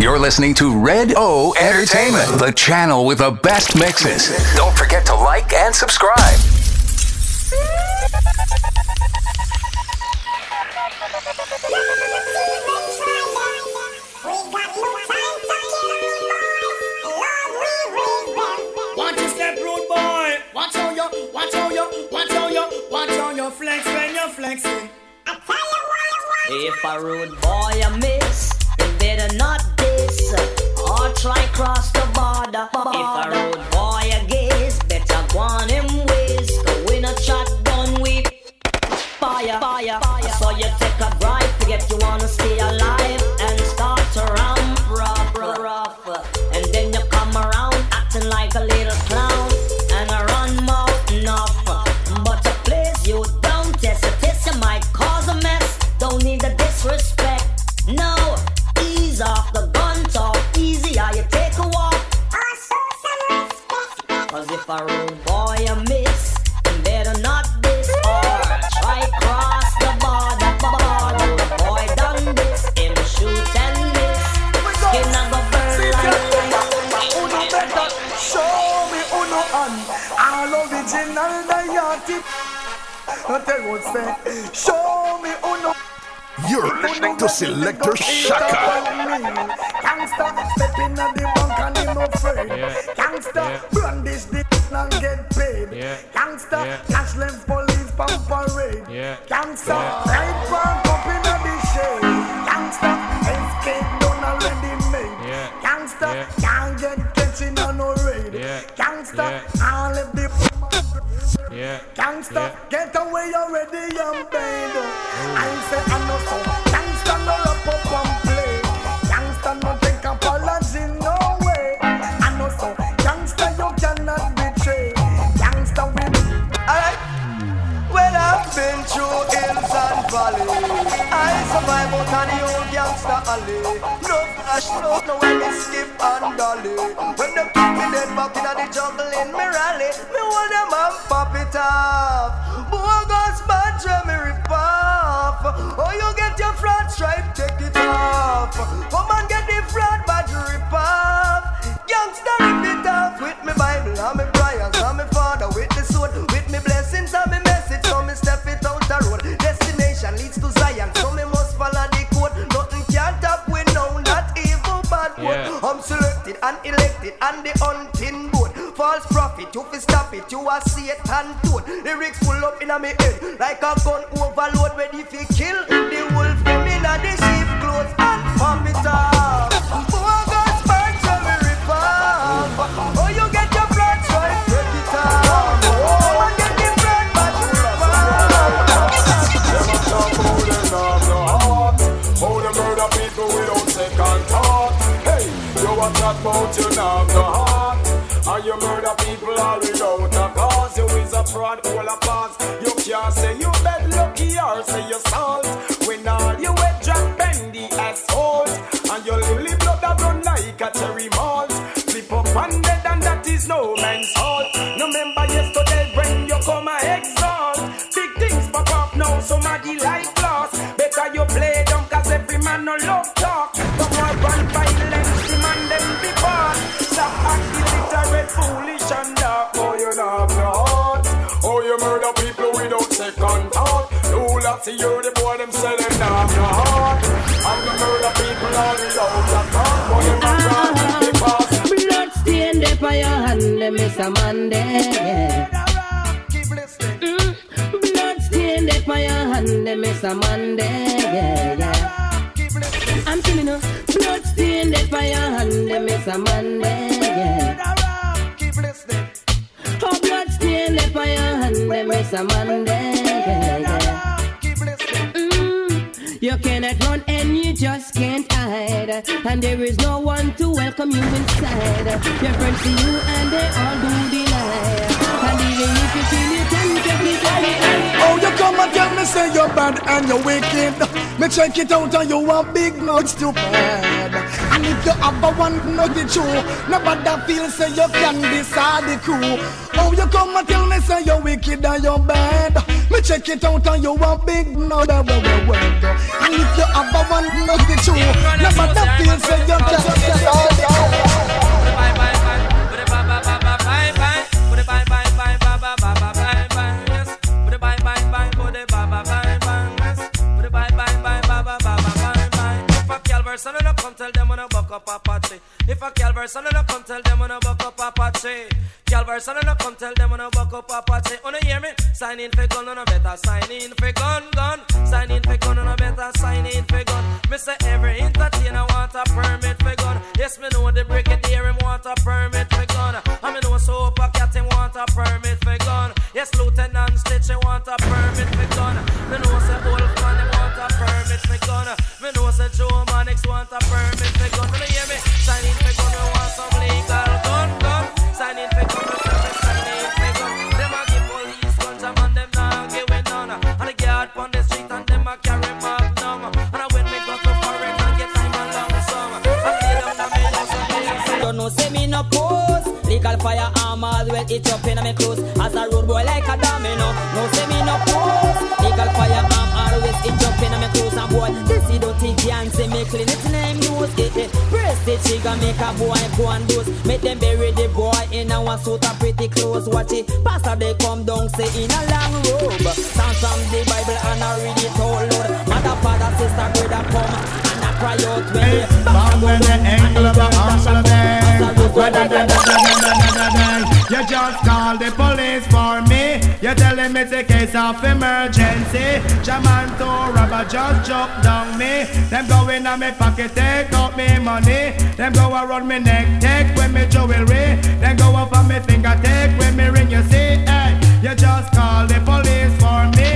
You're listening to Redo Entertainment, the channel with the best mixes. Don't forget to like and subscribe. Watch your step, rude boy. Watch how you, watch how you, watch how you, watch how you flex when you're flexing. If a rude boy a miss, you better not diss or try cross the border. If a rude boy a gaze, better go on him ways. Cause we not shotgun, we fire, fire, fire. So you take a drive, forget you wanna stay alive Cause if a rude boy a miss, you better not diss or try cross the border. border. The boy done this, him shoot and miss. Skin a go burn like Uno better show me uno hand. All original Diati. I tell you what say. Show me uno. You're listening to Selector Shaka. Gangsta step in at the bank and him afraid. Gangsta brandish the and get paid. Gangsta cash left police pump parade. Gangsta right bank up in the shade. Gangsta escape done already made. Gangsta can't get catching on no raid. Gangsta all of the Gangsta, get away already, I'm paid. Oh. I say I'm know so. I survive on the old gangster alley. No flash, no, no when er me skip and dolly. When them keep me dead back in the jungle in me rally, me hold them and pop it off. Bogus bad me rip off. Oh, you get your flat stripe, take it off. Oh, Come and get the flat badge rip off. Youngster rip I'm selected and elected and the hunting boat. False prophet, you fi stop it, you a Satan toad. Lyrics full up inna me head like a gun overload, ready fi kill the wolf. Them inna the sheep clothes and pop it off. Bogus birds and me about you now the heart. And you murder people all without a cause. You is a fraud, all a pass. You can't say you bad lucky or say you salt. When all you wet drop bend the asphalt. And your lily blood that run like a cherry malt. Flip up and dead and that is no man's fault. No remember yesterday when you come a exalt. Big things pop up now, somebody like man there. Mm. Blood stain for your hand, them is a man there. Yeah. I'm telling you, blood stain your hand, them is a man there. Oh, your hand, them is a. You cannot run and you just can't hide. And there is no one to welcome you inside. Your friends see you and they all do deny. And even if you feel you can take it. Oh, you come and tell me say you're bad and you're wicked. Me check it out and you are big, not stupid. And if you have a one, not the. Nobody feels say you can decide the crew. How you come and tell me say you wicked and you bad? Me check it out and you a big no that way we went. And if you have a one, no the two. No that feel say you just get all Bye, bye, bye, bye, bye, bye, bye, buck up Apache. If a Calverson no come tell them when I buck up Apache. Calverson no come tell them when I buck up Apache. Wanna hear me? Sign in for gun, no better sign in for gun, gun. Sign in for gun, no better sign in for gun. Me say every entertainer want a permit for gun. Yes, me know the brigadier him want a permit for gun. I me know so a cat him want a permit for gun. Yes, Lieutenant Stitch he want a permit for gun. Me know say want for gun. Me know say Joe Mannix want a permit for gun. You hear me? Legal firearm well, it up in my clothes. As a road boy like a domino. No, say me no pose. Legal firearm always it up in my clothes. And boy, this is dirty can say me clean it name news. Eh, eh. Press the trigger, make a boy go and dose. Make them bury the boy in a one suit of pretty clothes. Watch it, pastor they come down, say in a long robe. Sound from the Bible and I read it all, Lord. Mother, father, sister, brother, come and cry out the angle of You just call the police for me. You tell them it's a case of emergency. Shaman to robber just jump down me. Them go in me pocket, take out me money. Them go around me neck, take with me jewelry. Then go up on me finger, take with me ring. You see, hey, you just call the police for me.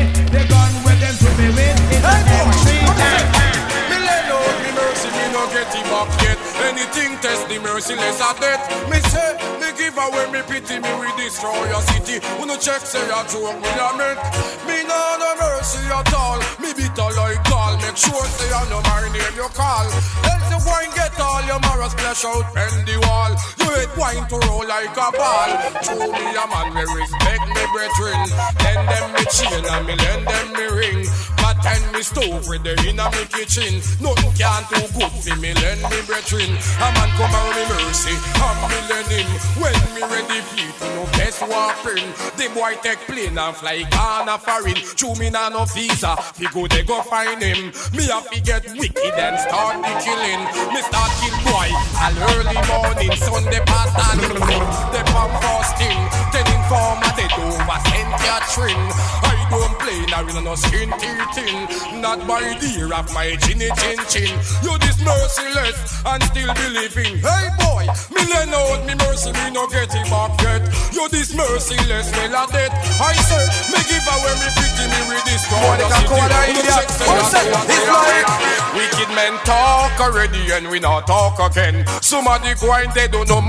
The merciless at death. Me say, me give away me pity, me we destroy your city. Who no check say a joke me a make. Me no no mercy at all. Me bitter like call. Make sure say I know my name you call. Else you wine get all your morals splash out pen the wall. You hate wine to roll like a ball. Show me a man we respect me brethren. Lend them me chain and me lend them me ring. But ten me stove with the inna me kitchen. Nothing can do good for me lend me brethren. A man come out me mercy, and me lend him. When me ready feet, no best walking. The boy take plane and fly Ghana foreign. Chew me na no visa, fi go they go find him. Me have to get wicked and start the killing. Me start kill boy all early morning, Sunday past all evening. They pump fasting, ten informer over Catherine. I don't play now in no skin teething. Not by dear of my chinny chin chin. You this merciless and still believing. Hey boy, me lend out me mercy, me no get it back yet. You this merciless, well a dead. I say, me give away me pity, me with this Boy, they can call her idiot. Who it's like- Wicked men talk already and we not talk again. Somebody go and they don't know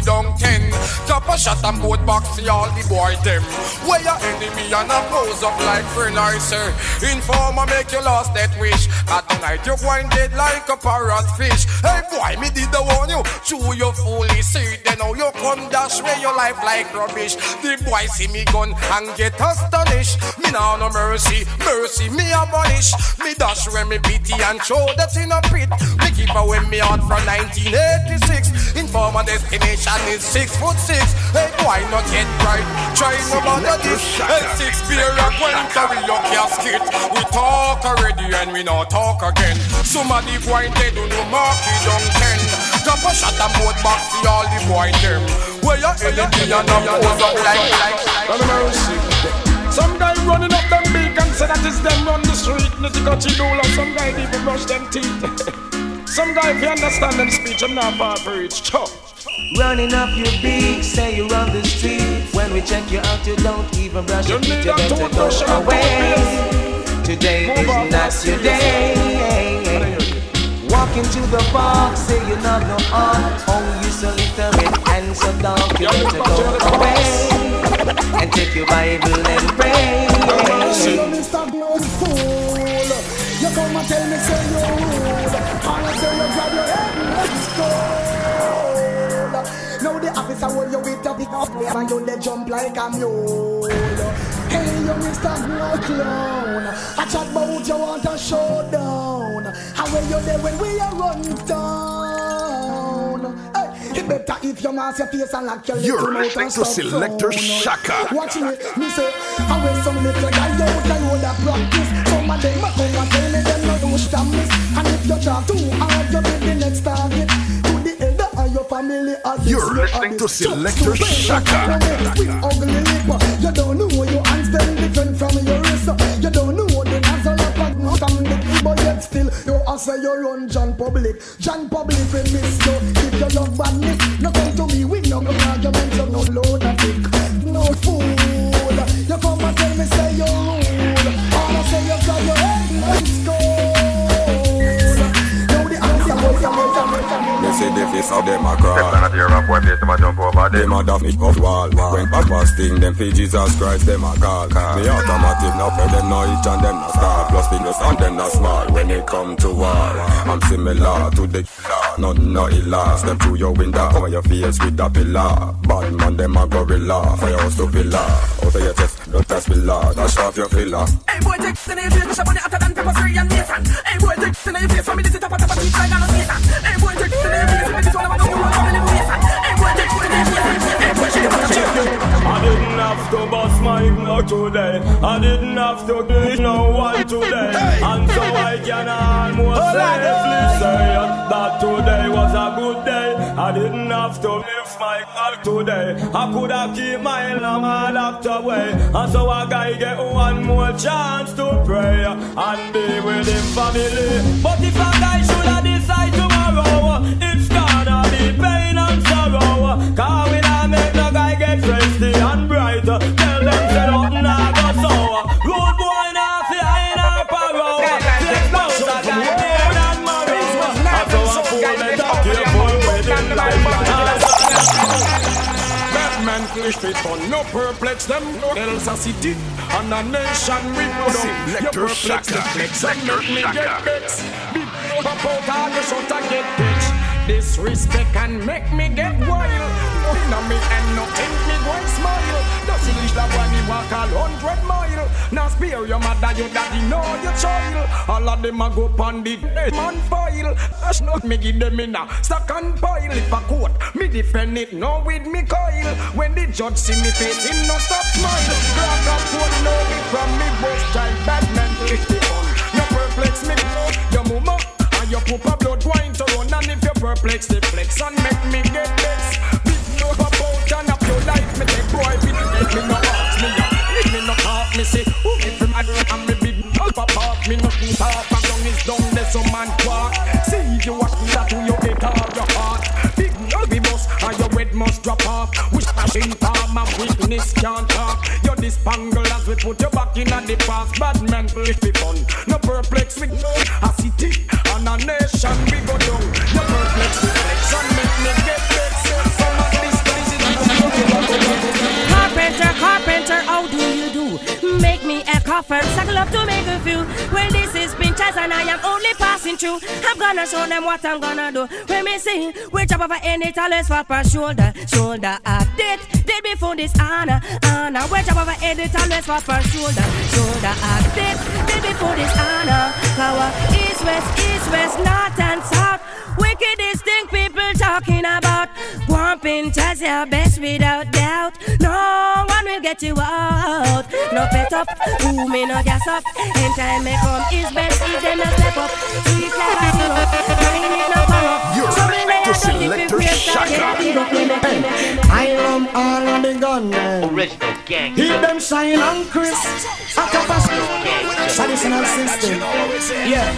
don't ten. Top a shot and both box see all the boy them. Where your enemy and a pose up like friend I say. Informer make you lost that wish. At tonight you going dead like a parrot fish. Hey boy, me did the warn you. Chew you fully see then now you come dash where your life like rubbish. The boy see me gun and get astonished. Me now no mercy, mercy me abolish. Me dash when me pity and show that in a pit. Me keep away me out from 1986. Informer destination is six foot six. Hey boy, not get right. Try no bother this. Hey six beer and when carry your casket. We talk already and we not talk again. Somebody going they do no marky down ten. Drop a shot and both back see all the boy them. Where your enemy and a pose up like like. Lord have mercy. Some guy running up them big and say that is them on the street. Nitty gotchi doula. Some guy even brush them teeth. Some guy if you understand them speech, I'm not far for each chop. Running up your beak, say you're on the street. When we check you out, you don't even brush You your teeth. need You a better go and away. Toothpaste. Today is not your day. Walk into the park, say you're not no heart. Oh, you so illiterate and so dark. You Yeah, better you got go away and take your Bible and pray. mercy. Mr. Blood Fool. You come and tell me say you're rude And I say you grab your head and let's go. Now the officer hold you with a pick up and you dey jump like a mule. Hey, you Mr. Blood Clown. I chat about you want a showdown. How were you there when we are run down? Hey, if better if you mask your face and lock your You're listening to Selector. Shaka. Watch me, me say, I wear some little guy out I would have practice. Some of them come and tell me them no do stop miss. And if you talk too hard, you be the next target. To the elder your family, this You're listening to. Selector to Shaka. Lip, you don't know you own John Public. John Public will miss you see the them a crawl Them a tear up boy face them a jump over them. Them a daft me off wall When papas sting them for Jesus Christ them a call. Call. Me automatic now for them no each and them no star Plus fingers and them no small When it come to war. I'm similar to the killer Nothing no illa. Step through your window Cover your face with a pillar. Bad man them a gorilla Firehouse to villa. Out of your chest Don't test me lord Dash off your filler. Hey boy, take the name, face, money hotter than pepper spray and Nathan. Hey boy, take the name, face, family sit up at the teeth like an Nathan. Hey boy, take the name, face, family sit all about the world, family have to bust my mouth today. I didn't have to do no one today. And so I can almost safely say that today was a good day. I didn't have to lift my heart today. I could have keep my lamb and locked away. And so I gotta get one more chance to pray and be with him family. But if a guy should have decide tomorrow, it's gonna be pain and sorrow. Cause we not make no guy get thirsty and Flesh fit on no perplex them no else a city and a nation we know. You perplex the flex and make me get vexed. Big pop out all the shot I get pitch Disrespect and make me get wild On me and nothing me go smile. Does English that when he walk a hundred mile. Now spare your mother your daddy know your child. All of them a go pon the man file. That's not me give them in a stack pile. If a court me defend it no with me coil When the judge see me face him no stop smile. Crack up one know me from me boss child Batman 50 on No perplex me Your mama and your papa blood wine to run. And if you perplex the flex and make me get this No pop and up your life. Me take boy make me no ask me ya. Leave me no talk. Me say Who if him mad and me big no pop Me nothing talk. And down is down there man quack. See you me that to your out your heart. Big no be boss and your head must drop off. Wish I in palm and witness can't talk. You're this as we put you back in at the past. Bad mental if it fun. No perplex me A city and a nation we go down a coffin, circle up to make a few. Well, this is Pinchers and I am only passing through. I'm gonna show them what I'm gonna do. When me see, we chop over any talents for per shoulder, shoulder at it. Did before this honor, honor. We chop over any talents for per shoulder, shoulder at it. Did before this honor. Power east, west, east, west, north and south. Wickedest thing people talking about. One Pinchers, your best without doubt. No one will get you out. No pet up, who me no gas up. In time may come, is best if them a step up. Sweet like a syrup, mine it no corrupt. You're So me lay a listening to down if you Selector break that Shaka. head, big up, me make me. I love all of the gunmen. Original gang. Hear them shine on Chris. A capacity. Traditional system. Yeah.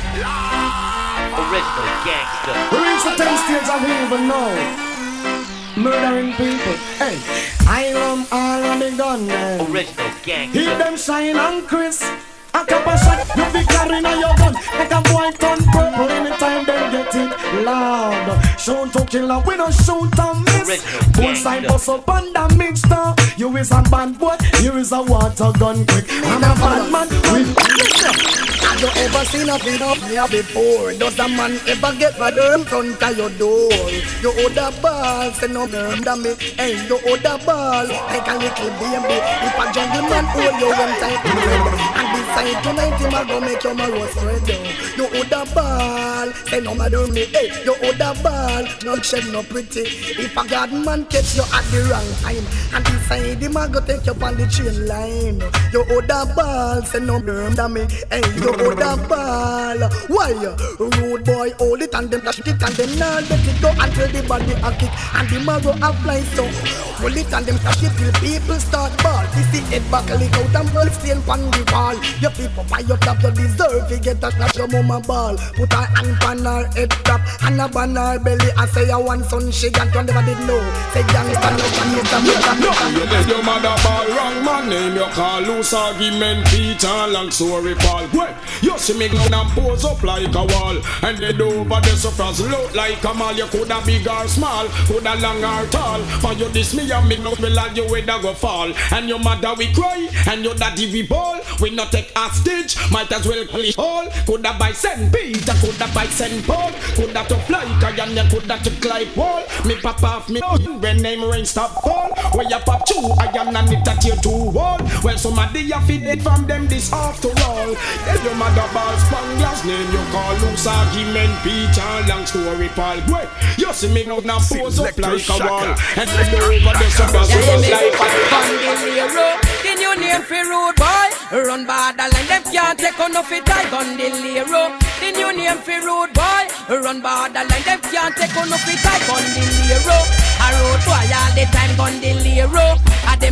Original gangster. We reach the 10 stage of even now. Murdering people. Hey. I love all of the gunmen. Original gangster. Hear them shine on Chris. A couple shot, you be carrying on your gun Make a boy turn purple anytime they get it loud Shoot to kill and we don't shoot and miss Both side bust up and damage star You is a bad boy, you is a water gun quick I'm a bad man with Have you ever seen a up here before? Does a man ever get murder in front of your door? You hold a ball, say no murder me. Hey, you hold a ball like a little baby. If a gentleman hold you one tight, decide tonight him a go make your marrow spread down. You woulda ball, say no matter me, hey. You woulda ball, no shed no pretty. If a God man catch you at the wrong time, and decide him a go take you on the train line. You woulda ball, say no matter me, hey. You woulda ball. Why? Rude boy, hold it and them dash it and them not let it go until the body a kick and the marrow a fly so. Hold it and them dash it till people start ball. This the head back lick out and blood stain on the wall. Your people buy your top, you deserve to get that slash your mama ball. Put her hand on her head top and a ban her belly. I say I want son she got one never did know. Say youngster no can you come No, you let your mother ball wrong man name you call loose argument Peter long story Paul. Well, you see me go and pose up like a wall and then over the surface look like a mall. You coulda big or small, coulda long or tall. For you this me and me no all you with go fall. And your mother we cry and your daddy we ball. We not take hostage, might as well play all. Coulda buy Saint Peter, coulda buy Saint Paul, coulda to fly and you coulda to like wall. Me pop off me when name rain stop fall. Where you pop two, I am and it at your two wall. Well somebody you feed it from them this after all. Tell your mother ball spanglers name you call loose argument Peter long story Paul. Well, you see me now now pose up like a wall and then over the suburbs like Bandolero, the new for road boy. Run borderline, them can't take on off it like Bandolero. The new name for road boy. Run borderline, them can't take on off it like Bandolero. A road boy all the time Bandolero. A them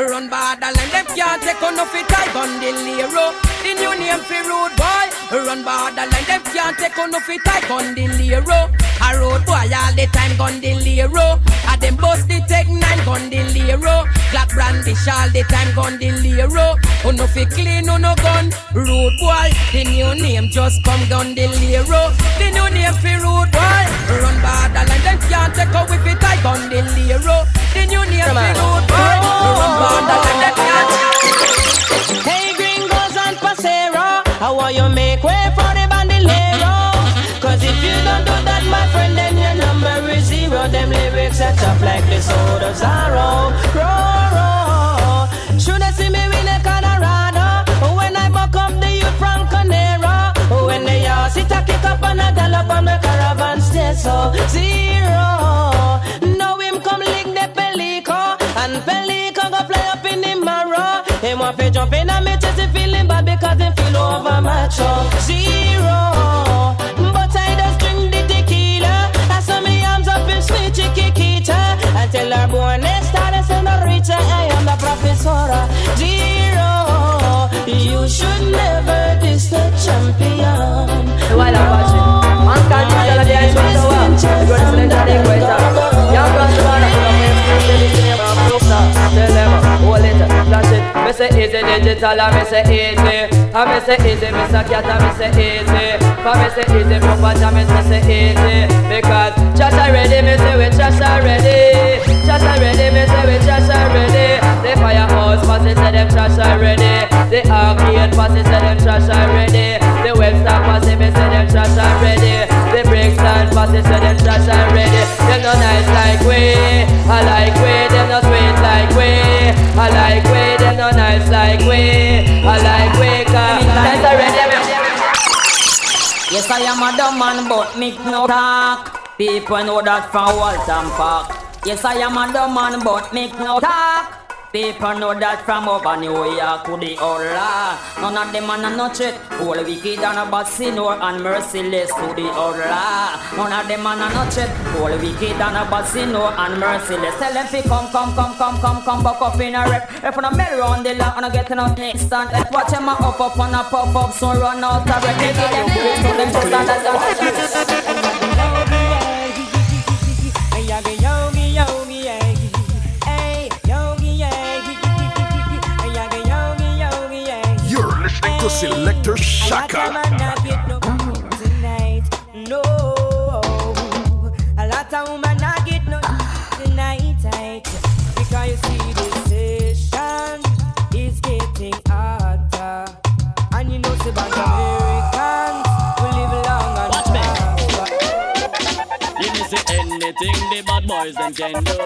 Run borderline, them can't take on off it. I Bandolero, the new name for rude boy. Run borderline, them can't take on off it. I Bandolero, a road boy all the time. Bandolero, a them bust the take nine. gun Bandolero, black brandish all the time. gun Bandolero, oh no fi clean, oh no gun. Rude boy, the new name just come. Bandolero, the new name for rude boy. Run borderline, them can't take on with it. I Bandolero, the new name for rude boy. Run oh. borderline, them can't. Hey gringos and pasero, how will you make way for Are tough like the sword of Zorro. Roro. Should I see me win a Colorado? When I buck up the youth from Conero. When they all sit a kick up and a gallop on the caravan stay so zero. Now him come lick the pelico and pelico go play up in the marrow. Him want to jump in and me chest he feeling bad because him feel over macho zero. Professor zero. You should never diss the champion. While I'm watching, man can't tell the ice on the wall. You go to the equator. Young girls, the man, Me say easy digital, I me say easy. I me say easy, me say cat, I me say easy. For me say easy, watch, I me say easy. Because trash already, me say we trash already. Trash already, me say we trash already. The firehouse passes say them trash already. The arcade passes say them trash already. The Webster passes me say them trash already. The Brixton passes say them trash already. Them no nice like we, I like we. Them no like we, I like we. Them no nice like we, I like we. Cause that's already. Yes, I am a dumb man, but me no talk. People know that from Walton Park. Yes, I am a dumb man, but me no talk. People know that from over New York to the Orla. None of them are no check. All wicked and a bassino and merciless to the Orla. None of them are no check. All wicked and a bassino and merciless. Tell them fi come, come, come, come, come, come, buck up in a rep. If on a bell round the land and I get enough instant. Watch them a up up and a pop up, so run out of rep. Give them grace to them just and Yogi, Disco Selector Shaka. No, pussy tonight, no. a lot of women not get no tonight, tonight. Because you see, this session is getting hotter, and you know the bad Americans who live long and Watch me. You see anything the bad boys them can do,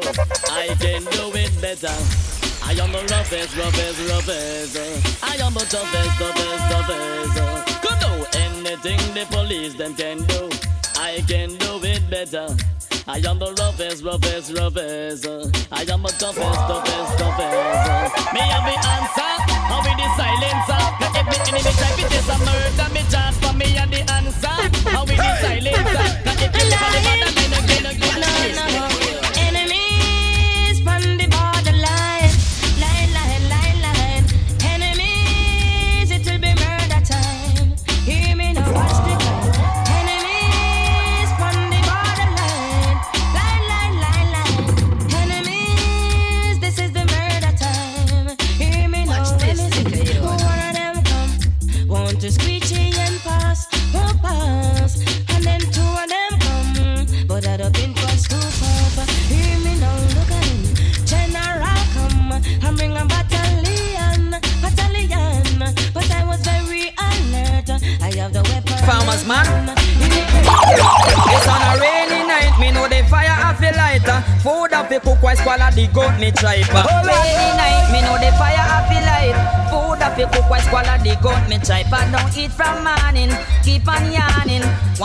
I can do it better. I am the roughest, roughest, roughest. I am the toughest, toughest, toughest. Could do anything the police them can do, I can do it better. I am the roughest, roughest, roughest. I am the toughest, toughest, toughest. Me have the answer, how with the silencer. If the enemy try to test a murder, me chance for me and the answer. How with the silencer. If the enemy try to test a murder, Enemies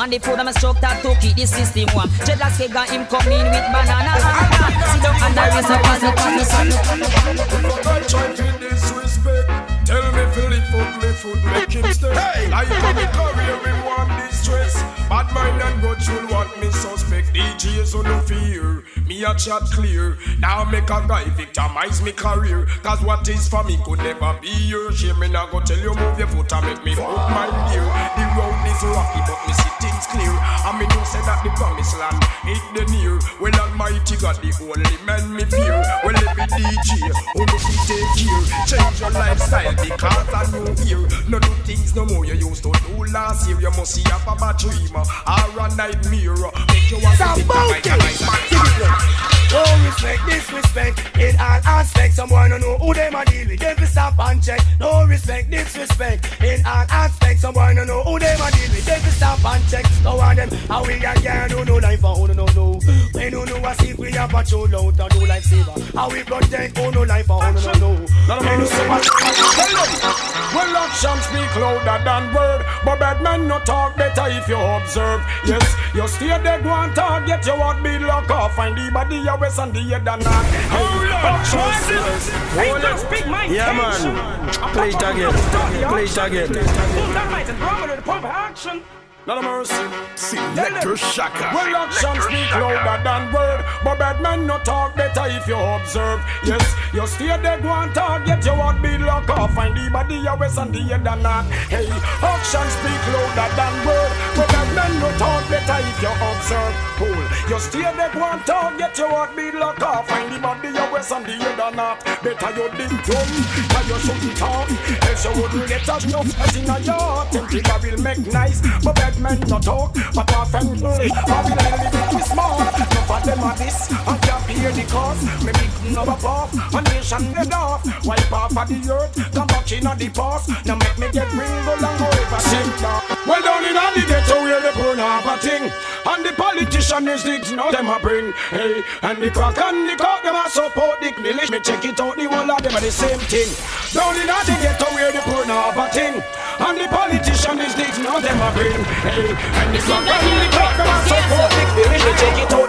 One day food I'm a stroke that to keep the system warm. Dreadlocks cake got him coming with banana hammer. Sit down and there is a puzzle on the sun. If I try to disrespect, tell me feel it foot, me foot make him stay. Like how me career, me want distress. Bad mind and go through what me suspect. DJs on no fear, me a chat clear. Now make a guy victimize me career. Cause what is for me could never be your shame. Me now go tell you move your foot and make me put my ear. The road is rocky, but me see things clear. And me know say that the promised land it the near. Well, Almighty God, the only man me fear. Well, every DJ, who me see take care. Change your lifestyle because I know here. No do things no more you used to do last year. You must see up a baba dreamer or a nightmare. Make you want to think like a nice No respect, disrespect in all aspects. Someone don't know who them a deal with. Them fi stop and check. No respect, disrespect in all aspects. Someone don't know who them a deal with. Them fi stop and check. No one them how we a can do no life for who no know. We no know a secret we a patrol out and do life saver. How we protect who no life for who no know. We no so much. Well, action speak louder than word, but bad men no talk better if you observe. Yes, you stay there, go and target you what be lock off, find the body you west and the head and. Hey, action says, hold it. speak my Yeah, man. Play it again. Play it again. That light and with the pump action. Not a mercy. Selector Shaka. Well, action speak louder than word, but bad men no talk better if you observe. Yes, you stay there, go and target you what be lock off, find the body you west and the head and not. Hey, action speak louder than word, but bad men no talk better if you observe. Cool. You stay there, go and target you what be lock off, find the body you west and the and not. Better you ding drum, cause you shouldn't talk, else you wouldn't get a enough as in a yard. I will make nice, but bad men no talk, but often hey, I will live it with for them are this, I can't hear the cause. Me big number off, a nation dead off. Wipe off of the earth, come back in the past. Now make me get ring go long over down. Well down in the ghetto where the poor have a thing, and the politician is the know them a bring. Hey, and the crack and the cock them a support the militia. Me check it out, the whole of them are the same thing. Down in the ghetto where the poor have a thing, and the politician is the know them a bring. Hey, and the crack and the cock them a support the militia. Me check it out,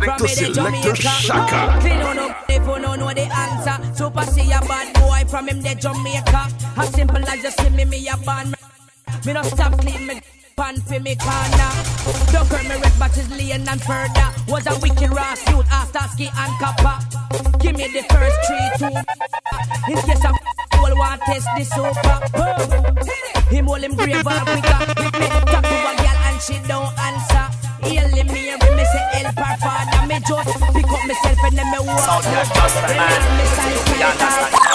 listening from to Selector. Shaka. Clean on up if you no know the answer. Super see a bad boy from him the Jamaica. As simple as you see me, me a bad. Me no stop clean me pan for me corner. Don't hurt me red batches lean and further. Was a wicked rass youth after ski and copper. Give me the first three two. In case I'm all want test the super. Him all him grave and quicker. Talk to a girl and she don't answer. Healing me and me say father. Me a just pick up myself and then me walk. Sound like just a man. We understand.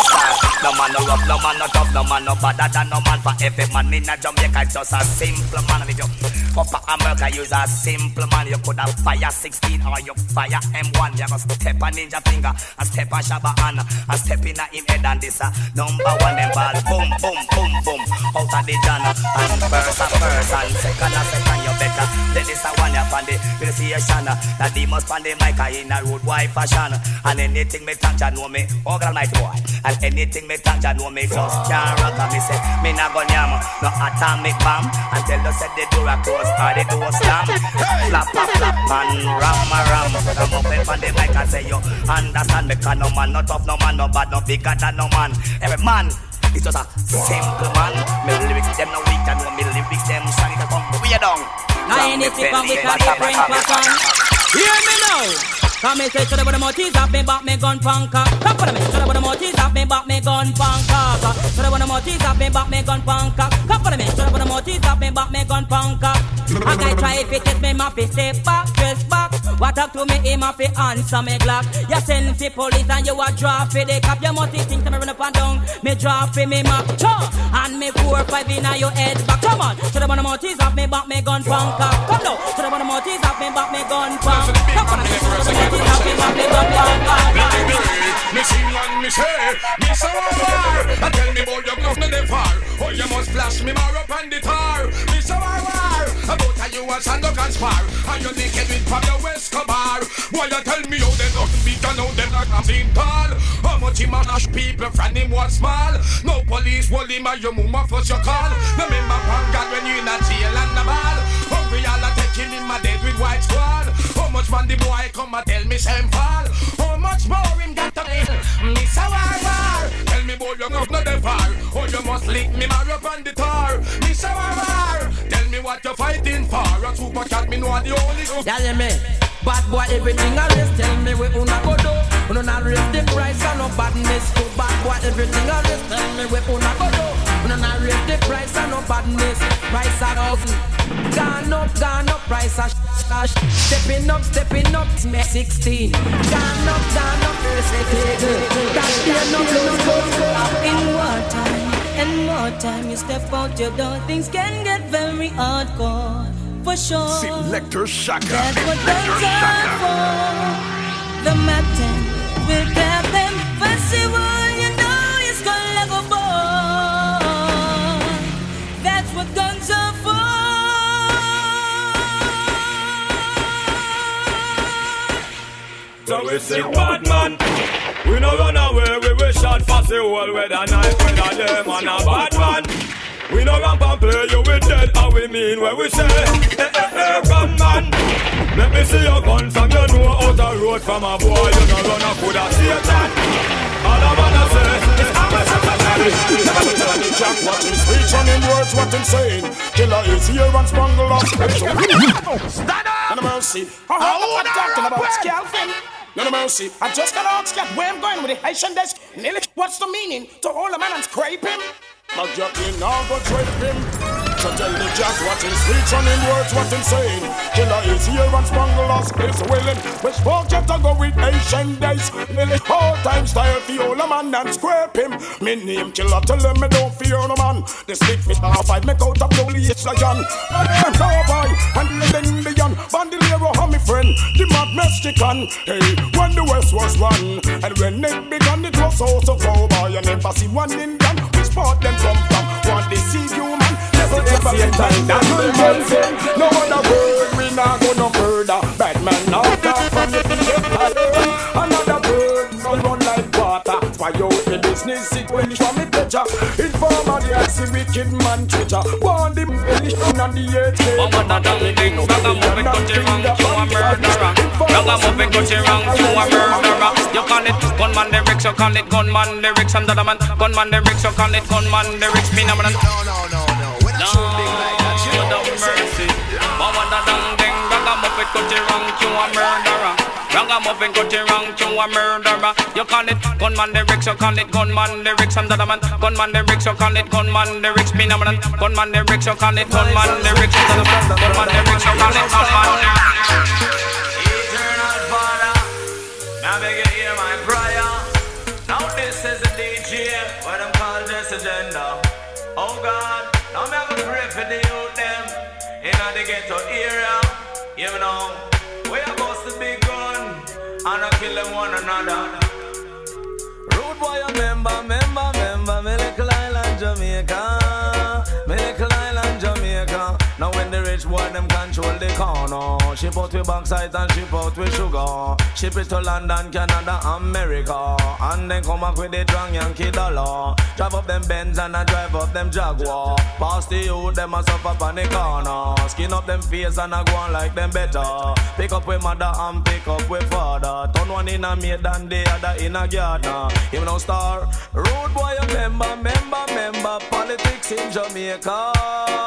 No man no rough, no man no tough, no man no better than no man. For every man in a Jamaica, just a simple man. If you up a America, use a simple man. You could have fire 16 or you fire M1. You go step a ninja finger, a step a Shabba hand, a step in a him head and this a number one them ball. Boom, boom, boom, boom. Out of the jana and first a first and second a second you better. Then this a one you on the appreciation. That the must on the mic in a road boy fashion. And anything me touch, I know me, oh girl night boy. And anything me touch, I know me just can't rock. And me say, me not go nyam, no atomic bomb. Until you said the door a close or the door slam. Flap, flap, flap, and ram, a ram. Come up in on the mic and say you understand me. Cause no man, no tough, no man, no bad, no bigger than no man. Every man is just a simple man. Me lyrics them no weak, and me lyrics them strong. It come way down. Now anything come we can be bring pattern. Hear me now. Come me say to the bottom of teeth up me back me gun panka. Come for me the bottom of teeth up me back me gun panka. The bottom of teeth up me back me gun panka. Come for me to the bottom of teeth up me back me gun panka. A guy try if it test me ma fi step back, dress back. What talk to me him a fi answer me glock. You send fi police and you a draw fi the cop. You must think to me run up and down. Me draw fi me map. And me four five inna your head back. Come on to the bottom of teeth up me back me gun panka. Come now to the bottom of teeth up me back me gun panka. Come me to the bottom of teeth up me back me gun panka. Me sing and me say, me so war. I tell me boy you bluff me the far. Oh you must flash me more up on the tar. About how you a stand up and. And you naked with from your West bar. Boy you tell me how they nothing big and how them not nothing tall. How much him a lash people from him was small. No police hold him and your mama first your call. No remember pan God when you in a jail and the ball. Hungry all a taking him a dead with white squad. How much man the boy come and tell me same fall. How much more him got to kill? Me so war war. Tell me boy you not the far. Oh you must lick me marry up on the tar. Fighting for. A super cat me know the only. Yeah, yeah, me. Bad boy, everything I raise, tell me where una go do. Una not raise the price and no badness. To bad boy, everything I raise, tell me where una go do. Una not raise the price and no badness. Price a thousand. Gone up, gone up, price a sh- sh- Stepping up, stepping up, me 16. Gone up, gone up, first table. That year no close, close, close. In wartime and more time you step out your door, things can get very hardcore. For sure. Selector Shaka. That's what guns are for. The mountain will grab them. Festival, you know it's gonna go boy. That's what guns are for. So we sing bad man. We no run away, we wish shot fast the whole weather night when a them and a bad man. We no ramp and play you with dead, how we mean when we say, eh, eh, eh, come man. Let me see your gun from you know how the road from a boy, you no run a coulda Satan. All I wanna say is I'm a Jack, what him speech and him words, what him saying. Killer is here and spangle up. Stand up! No mercy. Oh, I'm talking about. No mercy. I just gotta ask where I'm going with the Haitian desk. What's the meaning to hold a man and scrape him? But Jackie now go drape him. So tell the Jack what him speech and him words, what him saying. Killer is here and spangle us is willing. Which just to go with Haitian days. Nearly all time style a man and scrape him. Me name killer, tell him me don't fear no man. The stick me half I make out it's like John. I'm cowboy and the Indian. Bandolero, how me friend, the mad Mexican. Hey, when the West was one, and when it began, it was also cowboy. I never see one Indian. Which part them come from? One they see human. Never ever get. That will tell No other word, we not go no further. Bad man now talk from the Another bird, no run like water. Why you the business situation for me pleasure? Informer, the icy wicked man treasure. Born the mission and the eight Woman that don't think Ragamuffin country wrong to a murderer. Ragamuffin country wrong to a murderer. You call it gunman lyrics, you call it gunman lyrics. I'm the man, gunman lyrics, you call it gunman lyrics. Me no man. No, no, no, rabbit cut it wrong, you a murderer. Ragamuffin cut it wrong, you a murderer. You call it gunman lyrics, you call it gunman lyrics. I'm the man. Gunman lyrics, you call it gunman lyrics. Me no man. Gunman lyrics, you call it gunman lyrics. Gunman lyrics, you call it gunman lyrics. Eternal Father, now make it hear my prayer. Now this is the DJ, what I'm called this agenda. Oh God, now I'm gonna pray for the youth them in the ghetto area. You know, we are bust the big gun and I kill them one another. Rude boy, a member, member, member, me little island Jamaica, rich boy them control the corner, ship out with backside and ship out with sugar. Ship it to London, Canada, America, and then come back with the drunk Yankee dollar. Drive up them Benz and I drive up them Jaguar. Pass the youth, them a suffer on the corner. Skin up them face and I go on like them better. Pick up with mother and pick up with father. Turn one in a mate and the other in a gardener. Him no star, road boy a member, member, member. Politics in Jamaica.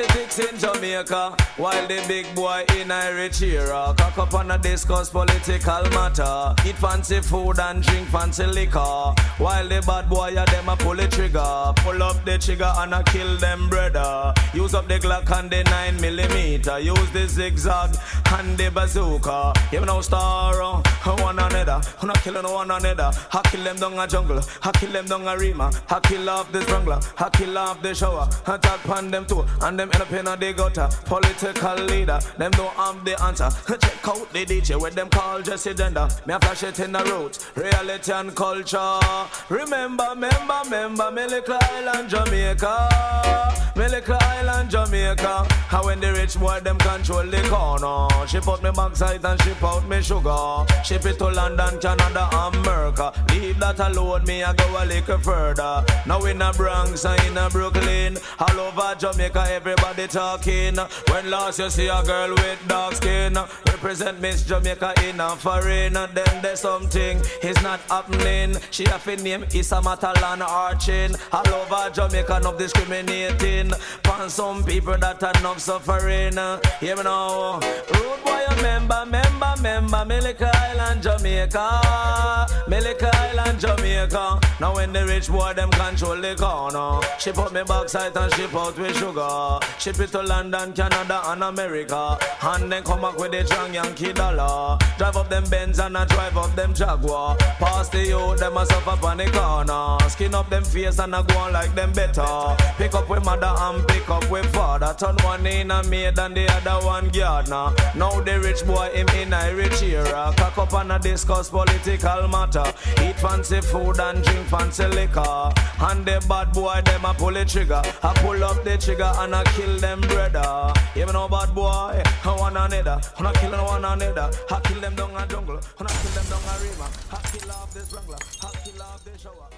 Politics in Jamaica, while the big boy in Irish era cock up on a discuss political matter. Eat fancy food and drink fancy liquor, while the bad boy a them a pull the trigger, pull up the trigger and a kill them brother. Use up the Glock and the nine millimeter, use the zigzag and the bazooka. You know star uh, one another, not killing one another. I kill them down a jungle, I kill them down a rima, I kill off the strangler, I kill off the shower, I tap on them too, and them end up in a the gutter. Political leader, them don't have the answer. Check out the DJ where them call Jesse Jendah. Me a flash it in the roots, reality and culture. Remember, remember, remember, Millicle Island, Jamaica. Millicle Island, Jamaica. How when the rich boy them control the corner. Ship out me backside and ship out me sugar. Ship it to London, Canada, America. Leave that alone, me I go a little further. Now in a Bronx and in a Brooklyn, all over Jamaica, everybody talking. When last you see a girl with dark skin, represent Miss Jamaica in a foreign. Then there's something is not happening. She have a name Issa Matalan Archin. All over Jamaica, no discriminating. Pan some people that are not suffering. Hear me now. Rude boy, a member, member, member. Milica Island, Jamaica. Milica Island, Jamaica. Now when the rich boy them control the corner, she put me backside and she out with sugar. Ship it to London, Canada, and America. And then come back with the strong Yankee dollar. Drive up them Benz and I drive up them Jaguar. Pass the youth, them a suffer on the corner. Skin up them face and I go on like them better. Pick up with mother and pick up with father. Turn one in a maid and the other one gardener. Now the rich boy him in a rich era. Cock up and a discuss political matter. Eat fancy food and drink fancy liquor. And the bad boy them a pull the trigger. I pull up the trigger and I kill them brother. You no bad boy, I one another. I not kill one another. I kill them down a jungle. I not kill them down a river. I kill off this wrangler. I kill off the shower.